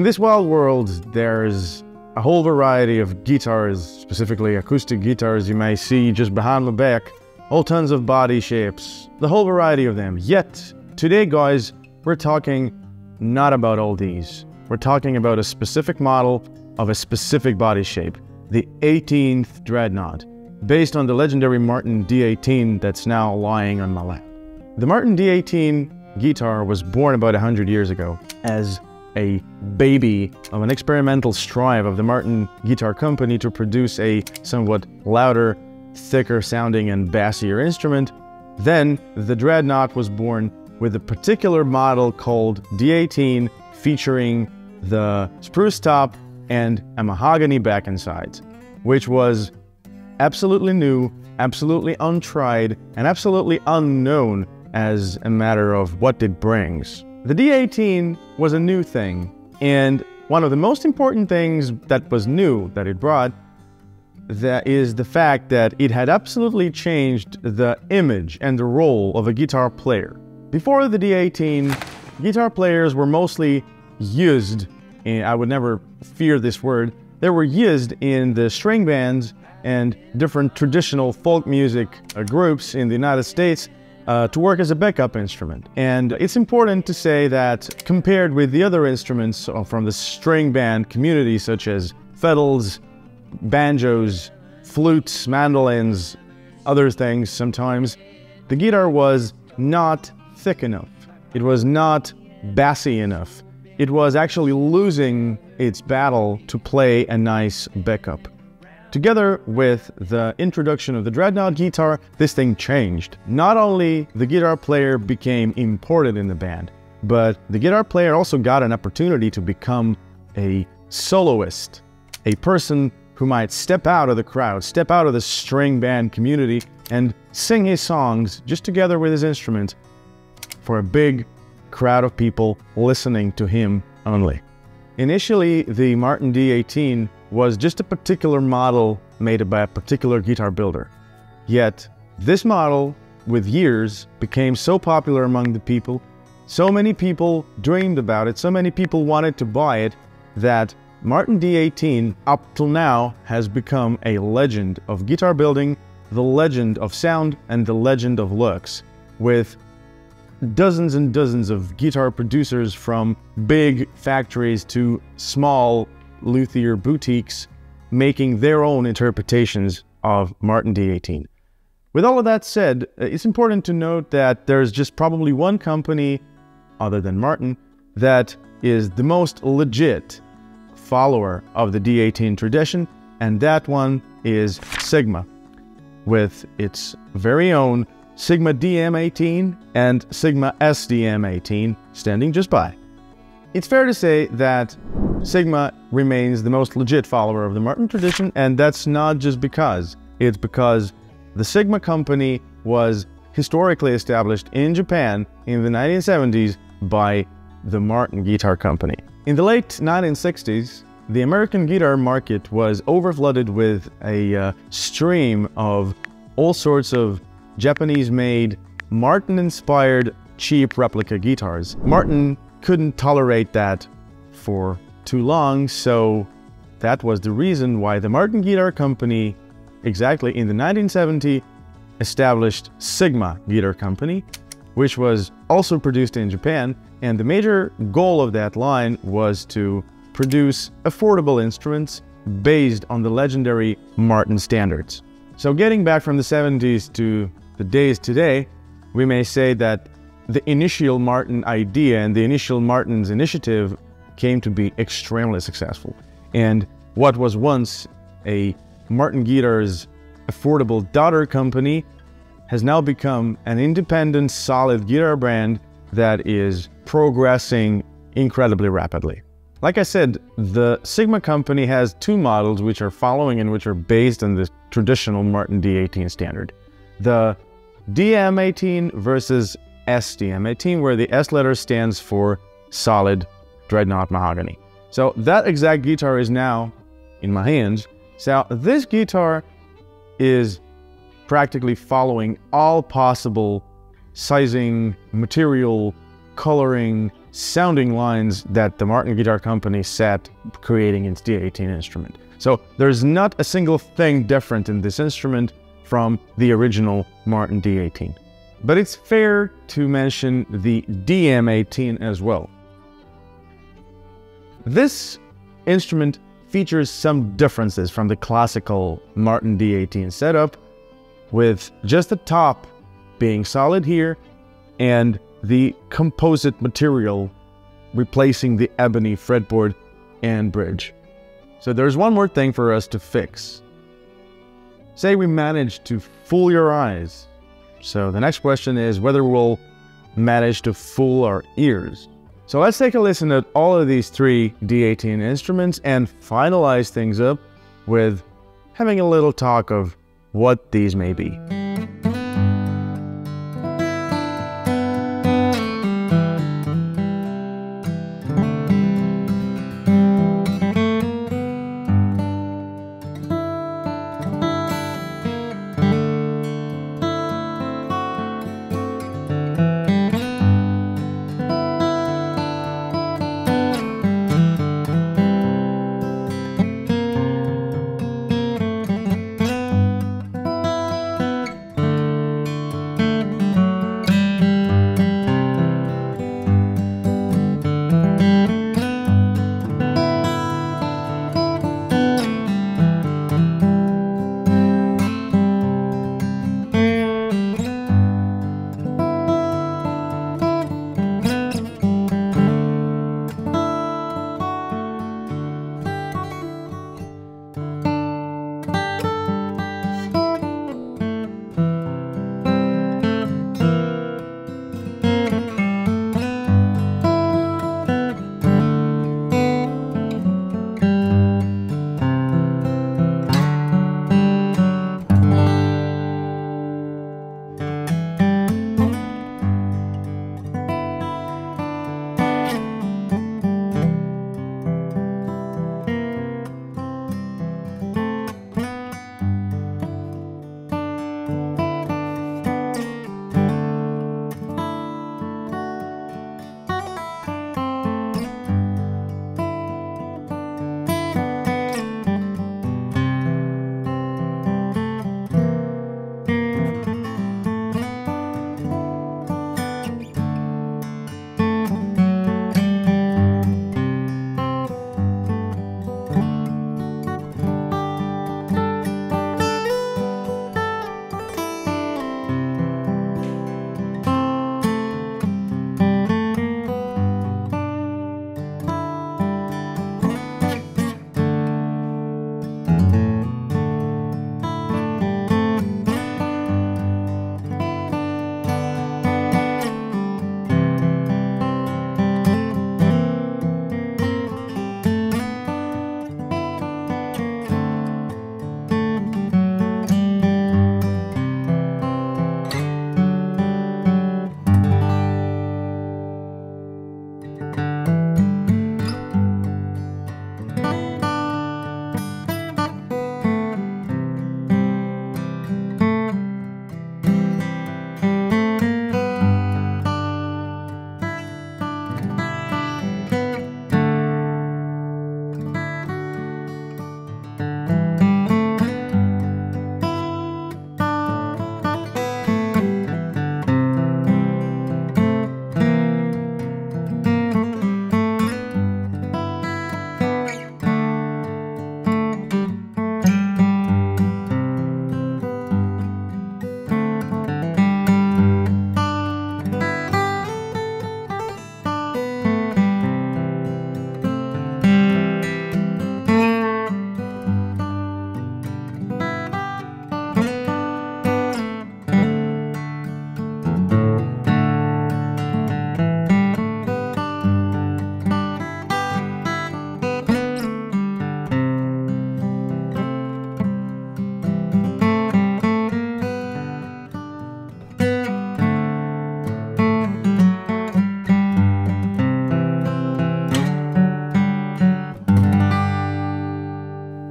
In this wild world, there's a whole variety of guitars, specifically acoustic guitars you may see just behind my back, all tons of body shapes, the whole variety of them. Yet, today guys, we're talking not about all these. We're talking about a specific model of a specific body shape, the 18th Dreadnought, based on the legendary Martin D18 that's now lying on my lap. The Martin D18 guitar was born about 100 years ago as a baby of an experimental strive of the Martin Guitar Company to produce a somewhat louder, thicker sounding and bassier instrument. Then the Dreadnought was born with a particular model called D18 featuring the spruce top and a mahogany back and sides, which was absolutely new, absolutely untried, and absolutely unknown as a matter of what it brings. The D18 was a new thing, and one of the most important things that was new that it brought that is the fact that it had absolutely changed the image and the role of a guitar player. Before the D18, guitar players were mostly used, and I would never fear this word, they were used in the string bands and different traditional folk music uh, groups in the United States uh, to work as a backup instrument. And it's important to say that compared with the other instruments uh, from the string band community, such as fiddles, banjos, flutes, mandolins, other things sometimes, the guitar was not thick enough. It was not bassy enough. It was actually losing its battle to play a nice backup. Together with the introduction of the Dreadnought guitar, this thing changed. Not only the guitar player became important in the band, but the guitar player also got an opportunity to become a soloist, a person who might step out of the crowd, step out of the string band community, and sing his songs just together with his instrument for a big crowd of people listening to him only. Initially, the Martin D18 was just a particular model made by a particular guitar builder. Yet, this model, with years, became so popular among the people, so many people dreamed about it, so many people wanted to buy it, that Martin D18, up till now, has become a legend of guitar building, the legend of sound, and the legend of looks, with dozens and dozens of guitar producers from big factories to small luthier boutiques making their own interpretations of Martin D18. With all of that said, uh, it's important to note that there's just probably one company, other than Martin, that is the most legit follower of the D18 tradition, and that one is Sigma, with its very own Sigma DM18 and Sigma SDM18 standing just by. It's fair to say that Sigma remains the most legit follower of the Martin tradition, and that's not just because. It's because the Sigma company was historically established in Japan in the 1970s by the Martin Guitar Company. In the late 1960s, the American guitar market was overflooded with a uh, stream of all sorts of Japanese-made, Martin-inspired cheap replica guitars. Martin couldn't tolerate that for too long, so that was the reason why the Martin Guitar Company, exactly in the 1970, established Sigma Guitar Company, which was also produced in Japan, and the major goal of that line was to produce affordable instruments based on the legendary Martin standards. So getting back from the 70s to the days today, we may say that the initial Martin idea and the initial Martin's initiative came to be extremely successful. And what was once a Martin Guitars affordable daughter company has now become an independent, solid guitar brand that is progressing incredibly rapidly. Like I said, the Sigma company has two models which are following and which are based on the traditional Martin D18 standard. The DM18 versus SDM18, where the S letter stands for solid dreadnought mahogany. So that exact guitar is now in my hands. So this guitar is practically following all possible sizing, material, coloring, sounding lines that the Martin Guitar Company set creating its D18 instrument. So there's not a single thing different in this instrument from the original Martin D18. But it's fair to mention the DM18 as well. This instrument features some differences from the classical Martin D18 setup, with just the top being solid here and the composite material replacing the ebony fretboard and bridge. So there's one more thing for us to fix. Say we manage to fool your eyes. So the next question is whether we'll manage to fool our ears. So let's take a listen at all of these three D18 instruments and finalize things up with having a little talk of what these may be.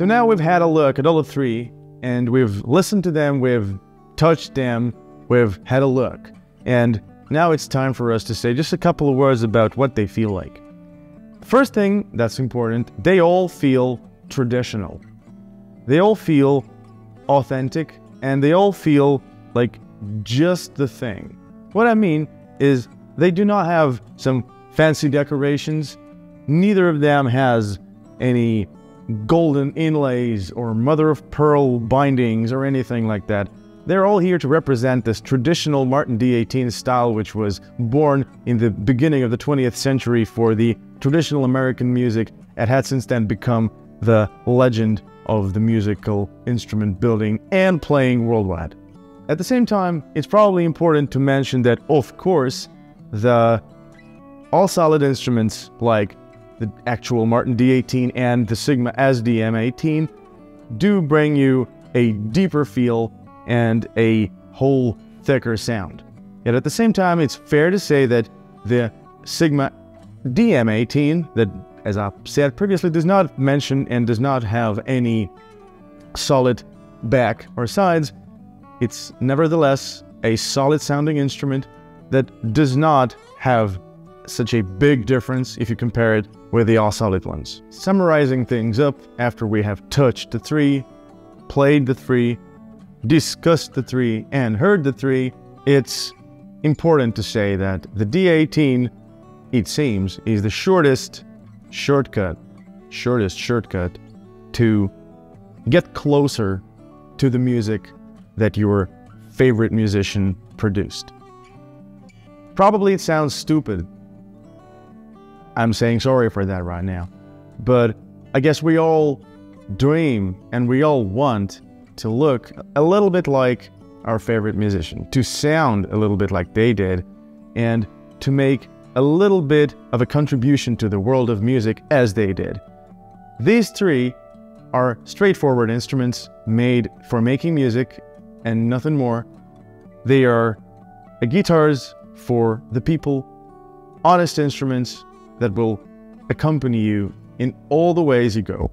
So now we've had a look at all the three, and we've listened to them, we've touched them, we've had a look. And now it's time for us to say just a couple of words about what they feel like. First thing that's important, they all feel traditional. They all feel authentic and they all feel like just the thing. What I mean is they do not have some fancy decorations. Neither of them has any golden inlays or mother of pearl bindings or anything like that. They're all here to represent this traditional Martin D18 style, which was born in the beginning of the 20th century for the traditional American music and had since then become the legend of the musical instrument building and playing worldwide. At the same time, it's probably important to mention that, of course, the all solid instruments like the actual Martin D18 and the Sigma SDM18 do bring you a deeper feel and a whole thicker sound. Yet at the same time, it's fair to say that the Sigma DM18, that as I said previously, does not mention and does not have any solid back or sides, it's nevertheless a solid sounding instrument that does not have such a big difference if you compare it with the all solid ones. Summarizing things up after we have touched the three, played the three, discussed the three, and heard the three, it's important to say that the D18, it seems, is the shortest shortcut, shortest shortcut to get closer to the music that your favorite musician produced. Probably it sounds stupid. I'm saying sorry for that right now. But I guess we all dream and we all want to look a little bit like our favorite musician, to sound a little bit like they did, and to make a little bit of a contribution to the world of music as they did. These three are straightforward instruments made for making music and nothing more. They are guitars for the people, honest instruments that will accompany you in all the ways you go.